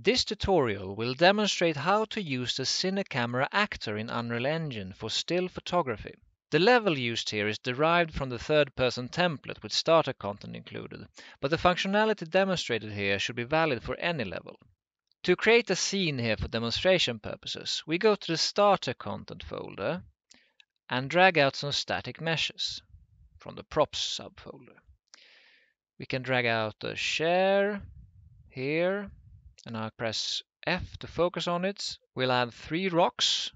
This tutorial will demonstrate how to use the Cinecamera actor in Unreal Engine for still photography. The level used here is derived from the third-person template with starter content included, but the functionality demonstrated here should be valid for any level. To create a scene here for demonstration purposes, we go to the starter content folder and drag out some static meshes from the props subfolder. We can drag out a share here and I press F to focus on it. We'll add three rocks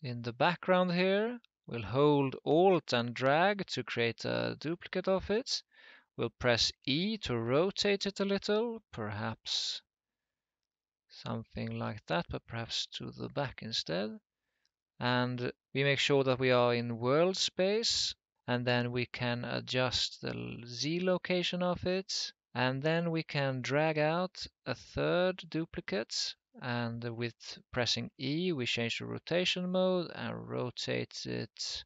in the background here. We'll hold Alt and drag to create a duplicate of it. We'll press E to rotate it a little, perhaps something like that, but perhaps to the back instead. And we make sure that we are in world space and then we can adjust the Z location of it and then we can drag out a third duplicate and with pressing E we change the rotation mode and rotate it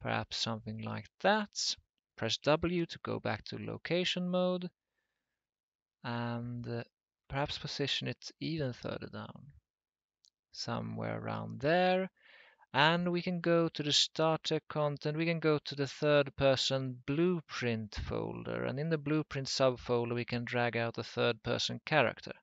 perhaps something like that. Press W to go back to location mode and uh, perhaps position it even further down somewhere around there and we can go to the starter content. We can go to the third person blueprint folder. And in the blueprint subfolder, we can drag out the third person character.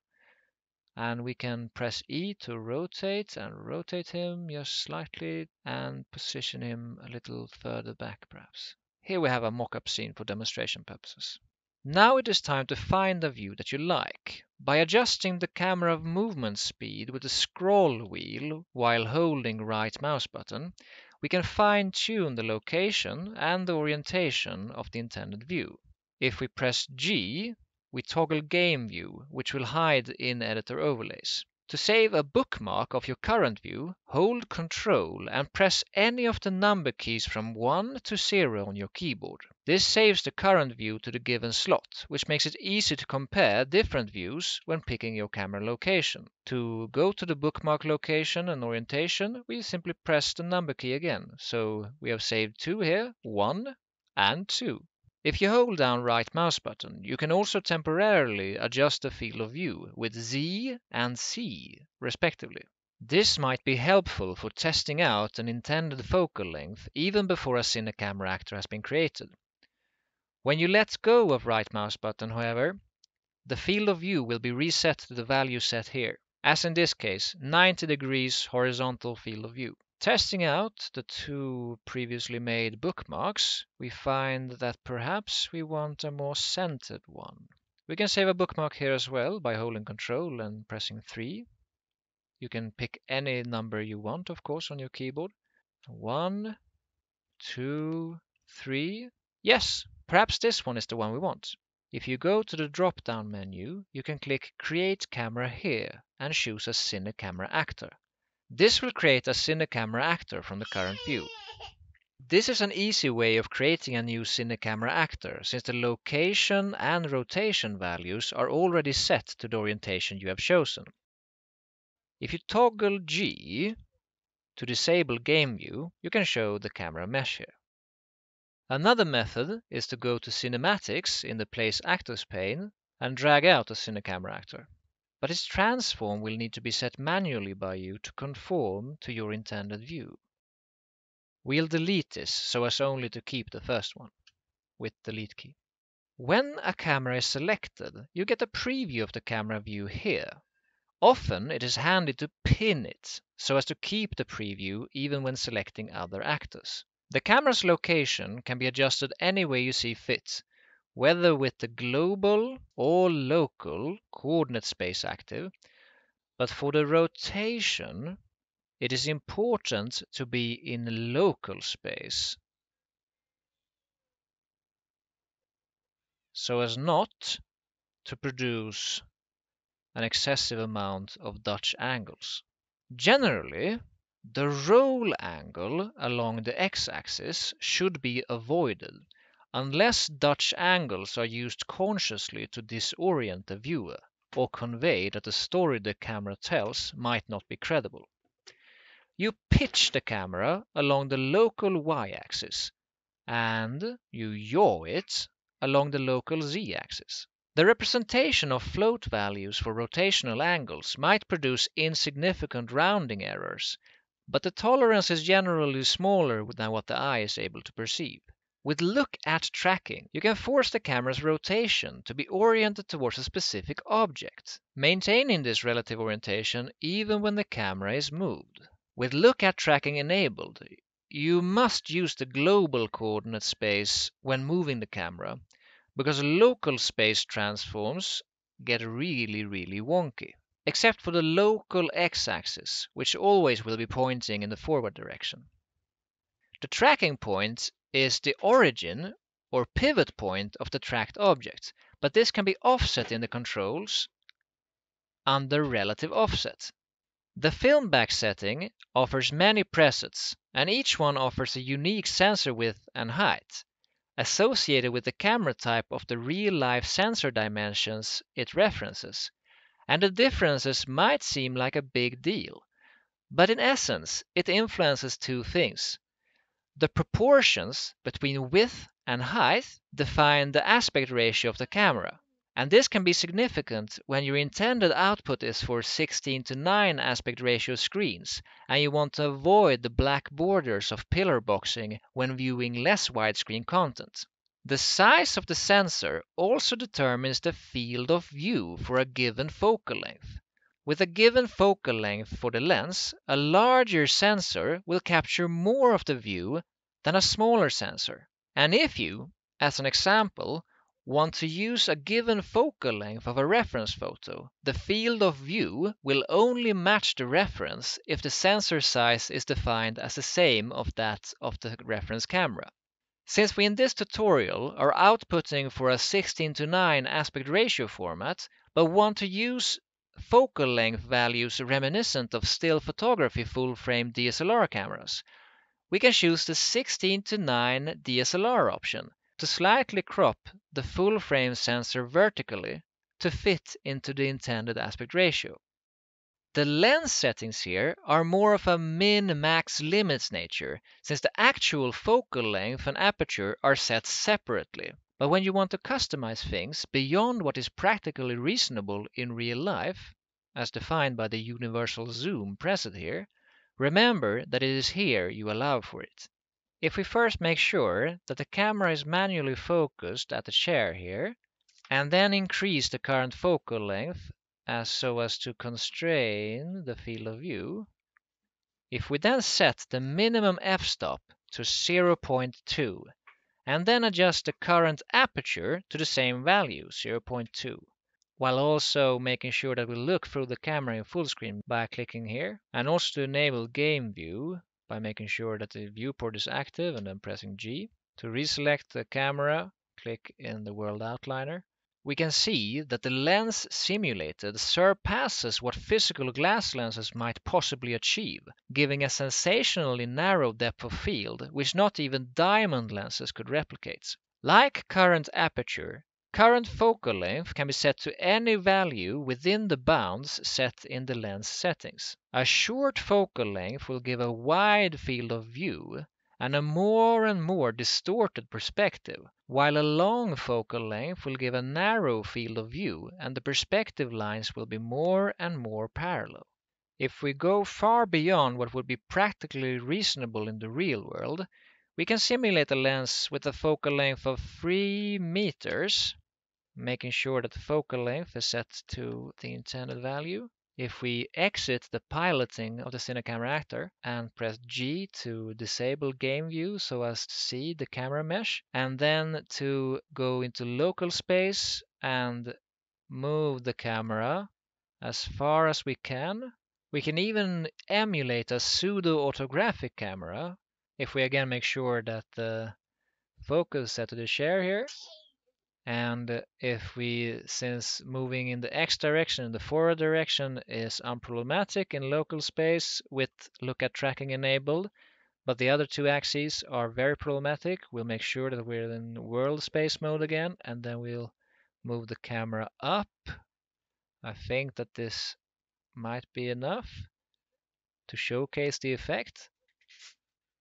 And we can press E to rotate and rotate him just slightly and position him a little further back perhaps. Here we have a mock-up scene for demonstration purposes. Now it is time to find a view that you like. By adjusting the camera movement speed with the scroll wheel while holding right mouse button, we can fine-tune the location and the orientation of the intended view. If we press G, we toggle Game View, which will hide in editor overlays. To save a bookmark of your current view, hold Ctrl and press any of the number keys from 1 to 0 on your keyboard. This saves the current view to the given slot, which makes it easy to compare different views when picking your camera location. To go to the bookmark location and orientation, we simply press the number key again. So we have saved two here, 1 and 2. If you hold down right mouse button, you can also temporarily adjust the field of view with Z and C respectively. This might be helpful for testing out an intended focal length even before a Cinecamera actor has been created. When you let go of right mouse button, however, the field of view will be reset to the value set here, as in this case 90 degrees horizontal field of view. Testing out the two previously made bookmarks, we find that perhaps we want a more centered one. We can save a bookmark here as well by holding Ctrl and pressing 3. You can pick any number you want, of course, on your keyboard. One, two, three. Yes, perhaps this one is the one we want. If you go to the drop-down menu, you can click Create Camera here and choose a Cine Camera actor. This will create a Cinecamera actor from the current view. This is an easy way of creating a new Cinecamera actor since the location and rotation values are already set to the orientation you have chosen. If you toggle G to disable game view, you can show the camera mesh here. Another method is to go to Cinematics in the Place Actors pane and drag out a Cinecamera actor but its transform will need to be set manually by you to conform to your intended view. We'll delete this so as only to keep the first one with the delete key. When a camera is selected, you get a preview of the camera view here. Often it is handy to pin it so as to keep the preview even when selecting other actors. The camera's location can be adjusted any way you see fit, whether with the global or local coordinate space active, but for the rotation, it is important to be in local space so as not to produce an excessive amount of Dutch angles. Generally, the roll angle along the x-axis should be avoided unless Dutch angles are used consciously to disorient the viewer or convey that the story the camera tells might not be credible. You pitch the camera along the local y-axis and you yaw it along the local z-axis. The representation of float values for rotational angles might produce insignificant rounding errors, but the tolerance is generally smaller than what the eye is able to perceive. With look at tracking, you can force the camera's rotation to be oriented towards a specific object, maintaining this relative orientation even when the camera is moved. With look at tracking enabled, you must use the global coordinate space when moving the camera, because local space transforms get really, really wonky. Except for the local x-axis, which always will be pointing in the forward direction. The tracking point is the origin or pivot point of the tracked object, but this can be offset in the controls under relative offset. The film back setting offers many presets, and each one offers a unique sensor width and height associated with the camera type of the real-life sensor dimensions it references, and the differences might seem like a big deal, but in essence it influences two things. The proportions between width and height define the aspect ratio of the camera, and this can be significant when your intended output is for 16 to 9 aspect ratio screens and you want to avoid the black borders of pillar boxing when viewing less widescreen content. The size of the sensor also determines the field of view for a given focal length. With a given focal length for the lens, a larger sensor will capture more of the view than a smaller sensor. And if you, as an example, want to use a given focal length of a reference photo, the field of view will only match the reference if the sensor size is defined as the same of that of the reference camera. Since we in this tutorial are outputting for a 16 to 9 aspect ratio format, but want to use focal length values reminiscent of still photography full frame DSLR cameras, we can choose the 16 to 9 DSLR option to slightly crop the full frame sensor vertically to fit into the intended aspect ratio. The lens settings here are more of a min-max limits nature, since the actual focal length and aperture are set separately. But when you want to customize things beyond what is practically reasonable in real life, as defined by the universal zoom present here, remember that it is here you allow for it. If we first make sure that the camera is manually focused at the chair here, and then increase the current focal length as so as to constrain the field of view, if we then set the minimum f-stop to 0.2 and then adjust the current aperture to the same value, 0.2, while also making sure that we look through the camera in full screen by clicking here, and also to enable game view by making sure that the viewport is active and then pressing G. To reselect the camera, click in the world outliner. We can see that the lens simulated surpasses what physical glass lenses might possibly achieve, giving a sensationally narrow depth of field which not even diamond lenses could replicate. Like current aperture, Current focal length can be set to any value within the bounds set in the lens settings. A short focal length will give a wide field of view and a more and more distorted perspective, while a long focal length will give a narrow field of view and the perspective lines will be more and more parallel. If we go far beyond what would be practically reasonable in the real world, we can simulate a lens with a focal length of 3 meters making sure that the focal length is set to the intended value. If we exit the piloting of the Cinecamera actor and press G to disable game view so as to see the camera mesh, and then to go into local space and move the camera as far as we can, we can even emulate a pseudo-orthographic camera if we again make sure that the focus set to the chair here and if we, since moving in the x direction, in the forward direction is unproblematic in local space with look at tracking enabled, but the other two axes are very problematic, we'll make sure that we're in world space mode again, and then we'll move the camera up. I think that this might be enough to showcase the effect.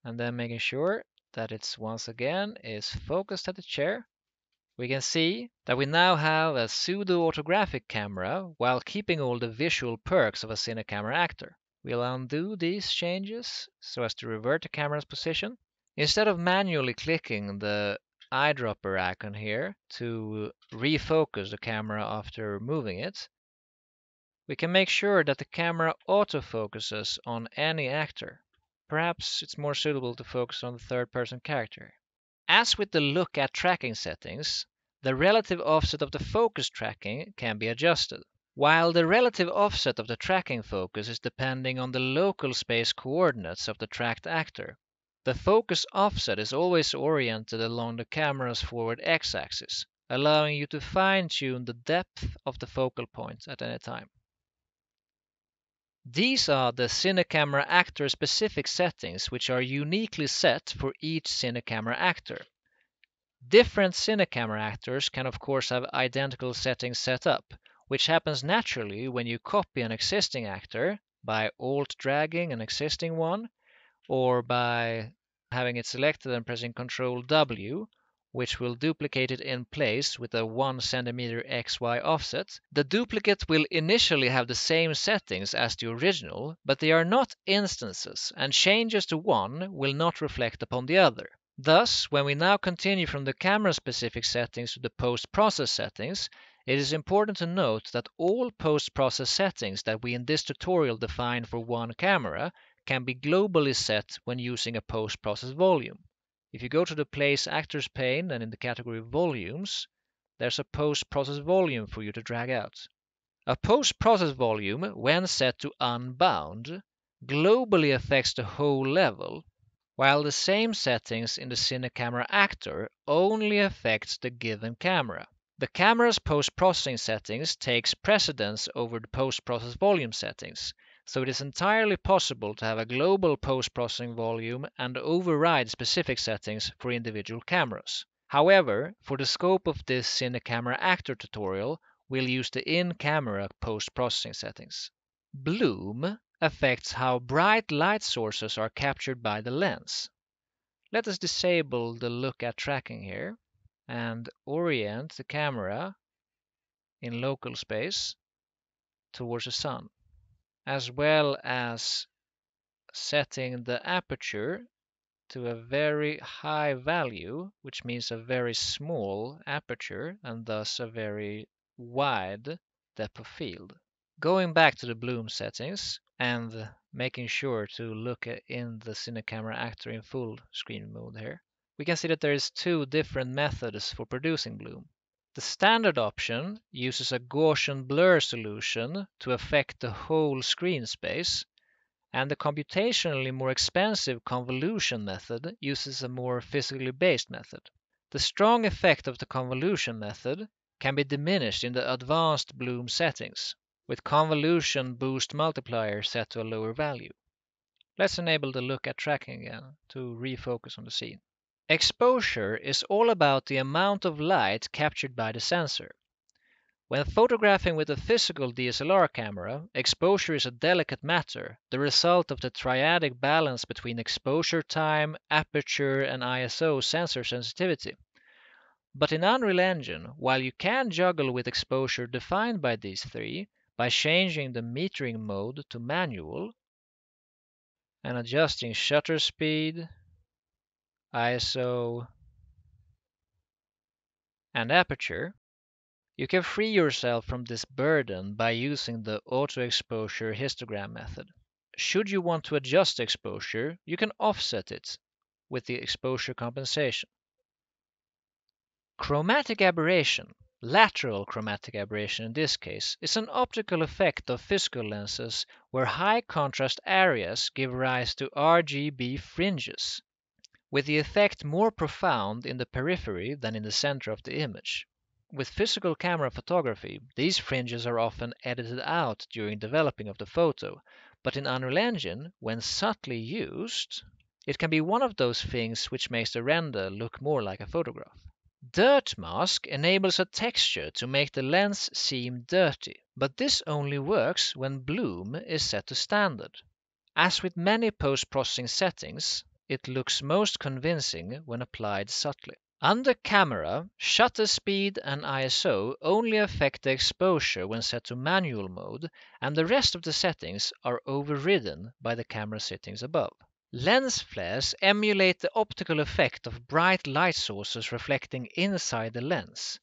And then making sure that it's once again is focused at the chair We can see that we now have a pseudo-orthographic camera while keeping all the visual perks of a Cinecamera actor. We'll undo these changes so as to revert the camera's position. Instead of manually clicking the eyedropper icon here to refocus the camera after moving it, we can make sure that the camera autofocuses on any actor. Perhaps it's more suitable to focus on the third person character. As with the look at tracking settings, the relative offset of the focus tracking can be adjusted. While the relative offset of the tracking focus is depending on the local space coordinates of the tracked actor, the focus offset is always oriented along the camera's forward x-axis, allowing you to fine-tune the depth of the focal point at any time. These are the Cinecamera actor specific settings which are uniquely set for each Cinecamera actor. Different Cinecamera actors can of course have identical settings set up, which happens naturally when you copy an existing actor by alt dragging an existing one or by having it selected and pressing Ctrl W which will duplicate it in place with a 1 cm XY offset. The duplicate will initially have the same settings as the original, but they are not instances, and changes to one will not reflect upon the other. Thus, when we now continue from the camera-specific settings to the post-process settings, it is important to note that all post-process settings that we in this tutorial define for one camera can be globally set when using a post-process volume. If you go to the Place Actors pane and in the category Volumes, there's a post-process volume for you to drag out. A post-process volume, when set to unbound, globally affects the whole level, while the same settings in the Cinecamera Actor only affects the given camera. The camera's post-processing settings takes precedence over the post-process volume settings, so it is entirely possible to have a global post-processing volume and override specific settings for individual cameras. However, for the scope of this Cinecamera Actor tutorial, we'll use the in-camera post-processing settings. Bloom affects how bright light sources are captured by the lens. Let us disable the look at tracking here and orient the camera in local space towards the sun as well as setting the aperture to a very high value, which means a very small aperture and thus a very wide depth of field. Going back to the bloom settings and making sure to look in the Cinecamera Actor in full screen mode here, we can see that there is two different methods for producing bloom. The standard option uses a Gaussian blur solution to affect the whole screen space, and the computationally more expensive convolution method uses a more physically based method. The strong effect of the convolution method can be diminished in the advanced bloom settings, with convolution boost multiplier set to a lower value. Let's enable the look at tracking again to refocus on the scene. Exposure is all about the amount of light captured by the sensor. When photographing with a physical DSLR camera, exposure is a delicate matter, the result of the triadic balance between exposure time, aperture, and ISO sensor sensitivity. But in Unreal Engine, while you can juggle with exposure defined by these three by changing the metering mode to manual and adjusting shutter speed, ISO, and aperture, you can free yourself from this burden by using the auto exposure histogram method. Should you want to adjust exposure, you can offset it with the exposure compensation. Chromatic aberration, lateral chromatic aberration in this case, is an optical effect of physical lenses where high contrast areas give rise to RGB fringes with the effect more profound in the periphery than in the center of the image. With physical camera photography, these fringes are often edited out during developing of the photo, but in Unreal Engine, when subtly used, it can be one of those things which makes the render look more like a photograph. Dirt mask enables a texture to make the lens seem dirty, but this only works when bloom is set to standard. As with many post-processing settings, it looks most convincing when applied subtly. Under camera, shutter speed and ISO only affect the exposure when set to manual mode, and the rest of the settings are overridden by the camera settings above. Lens flares emulate the optical effect of bright light sources reflecting inside the lens,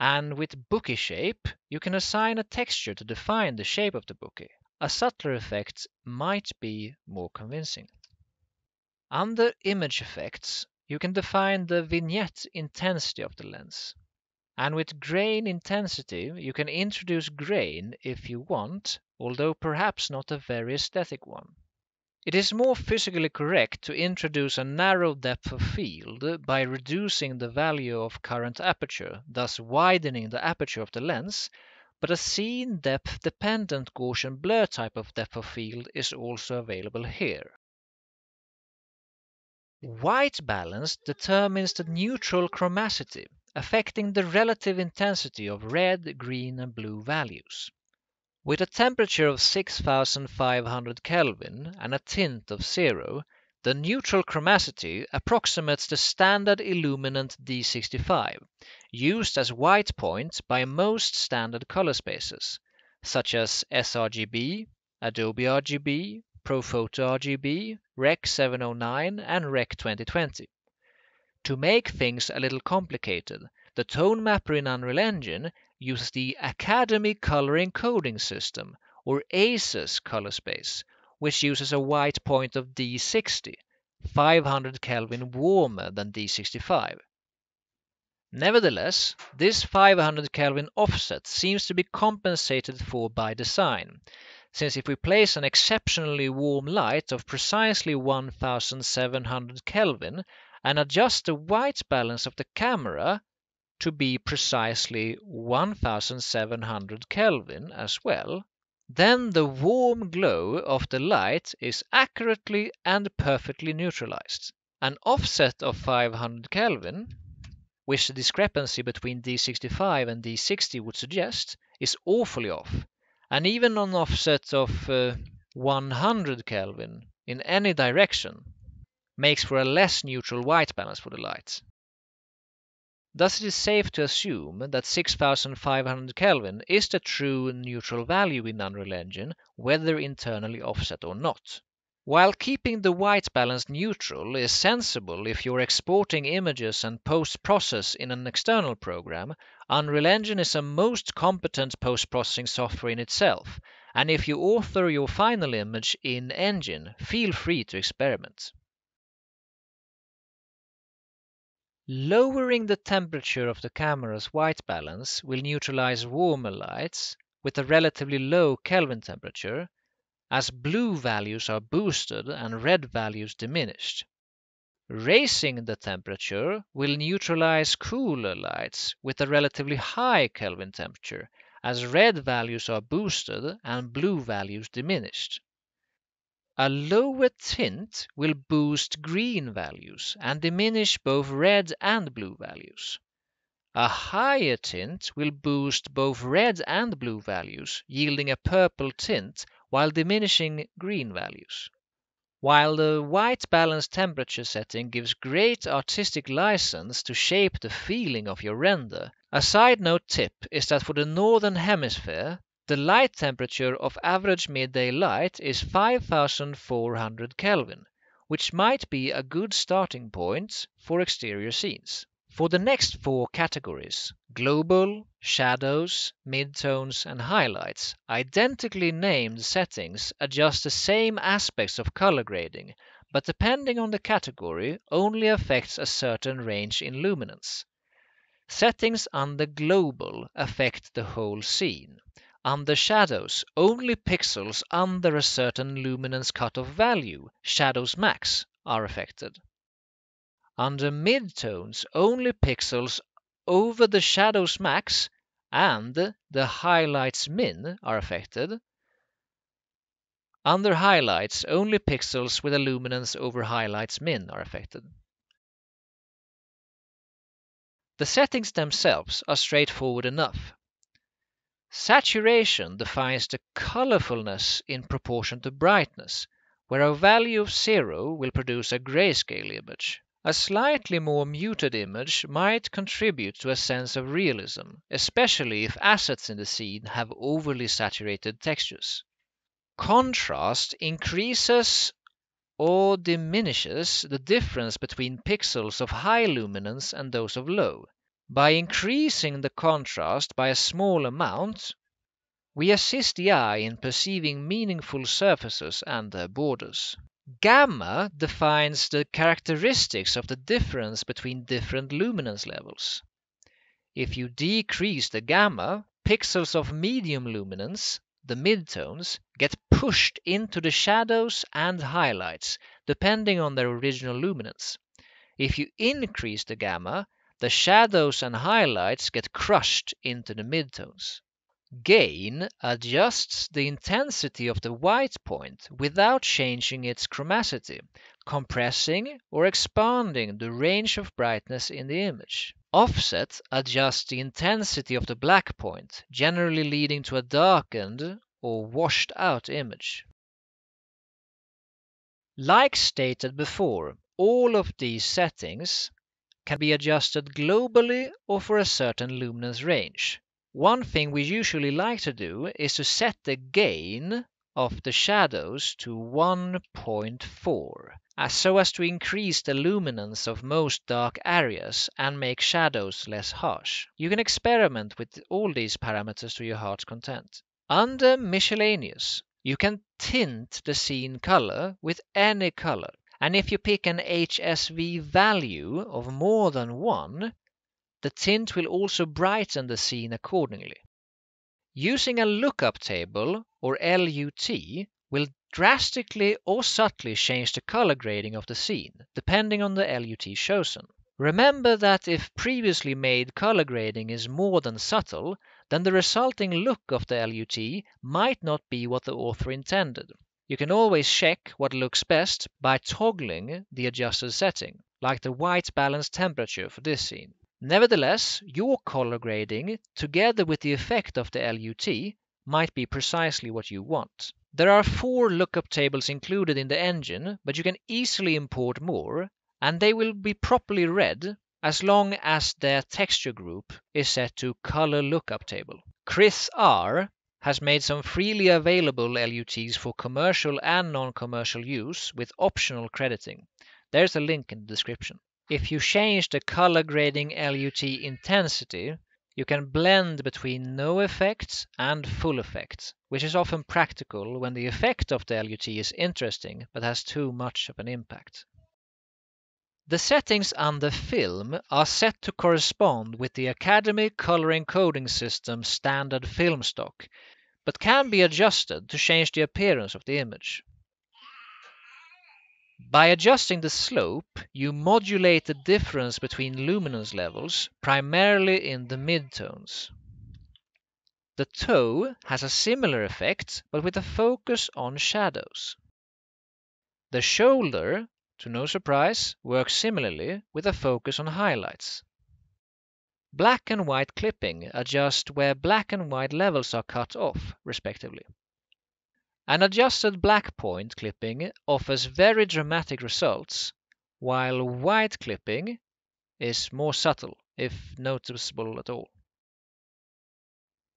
and with bokeh shape you can assign a texture to define the shape of the bokeh. A subtler effect might be more convincing. Under image effects, you can define the vignette intensity of the lens. And with grain intensity, you can introduce grain if you want, although perhaps not a very aesthetic one. It is more physically correct to introduce a narrow depth of field by reducing the value of current aperture, thus widening the aperture of the lens, but a scene depth dependent Gaussian blur type of depth of field is also available here. White balance determines the neutral chromacity, affecting the relative intensity of red, green, and blue values. With a temperature of 6500 Kelvin and a tint of zero, the neutral chromacity approximates the standard illuminant D65, used as white point by most standard color spaces, such as sRGB, Adobe RGB, ProPhoto RGB, Rec 709, and Rec 2020. To make things a little complicated, the tone mapper in Unreal Engine uses the Academy Color Encoding System, or ACES color space, which uses a white point of D60, 500 Kelvin warmer than D65. Nevertheless, this 500 Kelvin offset seems to be compensated for by design, since if we place an exceptionally warm light of precisely 1700 Kelvin and adjust the white balance of the camera to be precisely 1700 Kelvin as well, then the warm glow of the light is accurately and perfectly neutralized. An offset of 500 Kelvin, which the discrepancy between D65 and D60 would suggest, is awfully off, and even an offset of uh, 100 Kelvin in any direction makes for a less neutral white balance for the light. Thus it is safe to assume that 6500 Kelvin is the true neutral value in Unreal Engine, whether internally offset or not. While keeping the white balance neutral is sensible if you're exporting images and post-process in an external program, Unreal Engine is a most competent post-processing software in itself, and if you author your final image in Engine, feel free to experiment. Lowering the temperature of the camera's white balance will neutralize warmer lights with a relatively low Kelvin temperature, as blue values are boosted and red values diminished. Raising the temperature will neutralize cooler lights with a relatively high Kelvin temperature, as red values are boosted and blue values diminished. A lower tint will boost green values and diminish both red and blue values. A higher tint will boost both red and blue values, yielding a purple tint while diminishing green values. While the white balance temperature setting gives great artistic license to shape the feeling of your render, a side note tip is that for the northern hemisphere, the light temperature of average midday light is 5400 Kelvin, which might be a good starting point for exterior scenes. For the next four categories global, shadows, midtones, and highlights identically named settings adjust the same aspects of color grading, but depending on the category, only affects a certain range in luminance. Settings under global affect the whole scene. Under shadows, only pixels under a certain luminance cutoff value, shadows max, are affected. Under midtones, only pixels over the shadows max and the highlights min are affected. Under highlights, only pixels with a luminance over highlights min are affected. The settings themselves are straightforward enough. Saturation defines the colorfulness in proportion to brightness, where a value of zero will produce a grayscale image, A slightly more muted image might contribute to a sense of realism, especially if assets in the scene have overly saturated textures. Contrast increases or diminishes the difference between pixels of high luminance and those of low. By increasing the contrast by a small amount, we assist the eye in perceiving meaningful surfaces and their borders. Gamma defines the characteristics of the difference between different luminance levels. If you decrease the gamma, pixels of medium luminance, the midtones, get pushed into the shadows and highlights, depending on their original luminance. If you increase the gamma, the shadows and highlights get crushed into the midtones. Gain adjusts the intensity of the white point without changing its chromacity, compressing or expanding the range of brightness in the image. Offset adjusts the intensity of the black point, generally leading to a darkened or washed out image. Like stated before, all of these settings can be adjusted globally or for a certain luminance range. One thing we usually like to do is to set the gain of the shadows to 1.4 as so as to increase the luminance of most dark areas and make shadows less harsh. You can experiment with all these parameters to your heart's content. Under miscellaneous, you can tint the scene color with any color. And if you pick an HSV value of more than 1, the tint will also brighten the scene accordingly. Using a lookup table, or LUT, will drastically or subtly change the color grading of the scene, depending on the LUT chosen. Remember that if previously made color grading is more than subtle, then the resulting look of the LUT might not be what the author intended. You can always check what looks best by toggling the adjusted setting, like the white balance temperature for this scene. Nevertheless, your color grading, together with the effect of the LUT, might be precisely what you want. There are four lookup tables included in the engine, but you can easily import more, and they will be properly read as long as their texture group is set to color lookup table. Chris R has made some freely available LUTs for commercial and non-commercial use with optional crediting. There's a link in the description. If you change the color grading LUT intensity, you can blend between no effects and full effects, which is often practical when the effect of the LUT is interesting but has too much of an impact. The settings under Film are set to correspond with the Academy Color Encoding System standard film stock, but can be adjusted to change the appearance of the image. By adjusting the slope, you modulate the difference between luminance levels, primarily in the midtones. The toe has a similar effect, but with a focus on shadows. The shoulder, to no surprise, works similarly with a focus on highlights. Black and white clipping adjust where black and white levels are cut off, respectively. An adjusted black point clipping offers very dramatic results, while white clipping is more subtle, if noticeable at all.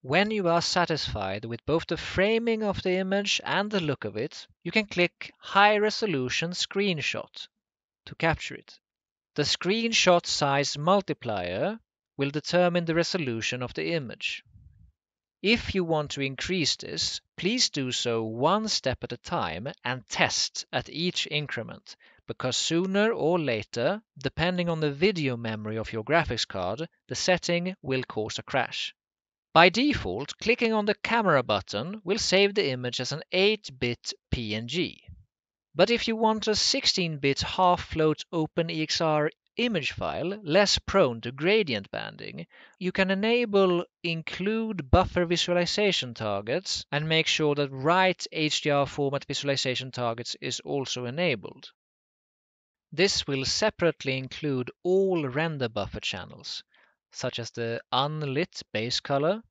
When you are satisfied with both the framing of the image and the look of it, you can click High Resolution Screenshot to capture it. The screenshot size multiplier will determine the resolution of the image. If you want to increase this, please do so one step at a time and test at each increment, because sooner or later, depending on the video memory of your graphics card, the setting will cause a crash. By default, clicking on the camera button will save the image as an 8-bit PNG. But if you want a 16-bit half-float OpenEXR image file less prone to gradient banding, you can enable include buffer visualization targets and make sure that write HDR format visualization targets is also enabled. This will separately include all render buffer channels, such as the unlit base color,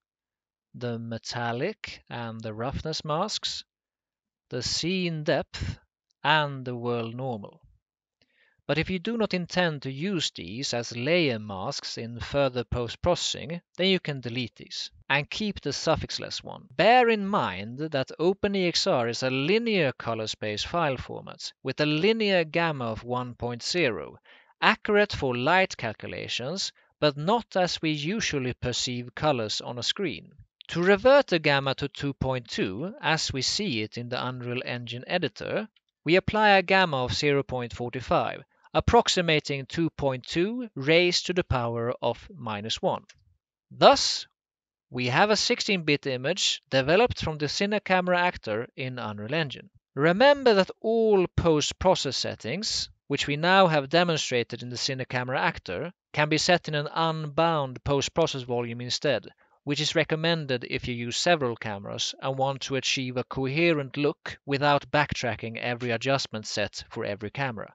the metallic and the roughness masks, the scene depth, and the world normal. But if you do not intend to use these as layer masks in further post-processing, then you can delete these and keep the suffixless one. Bear in mind that OpenEXR is a linear color space file format with a linear gamma of 1.0, accurate for light calculations, but not as we usually perceive colors on a screen. To revert the gamma to 2.2, as we see it in the Unreal Engine editor, we apply a gamma of 0.45, approximating 2.2 raised to the power of minus 1. Thus, we have a 16-bit image developed from the Cinecamera actor in Unreal Engine. Remember that all post-process settings, which we now have demonstrated in the Cinecamera actor, can be set in an unbound post-process volume instead, which is recommended if you use several cameras and want to achieve a coherent look without backtracking every adjustment set for every camera.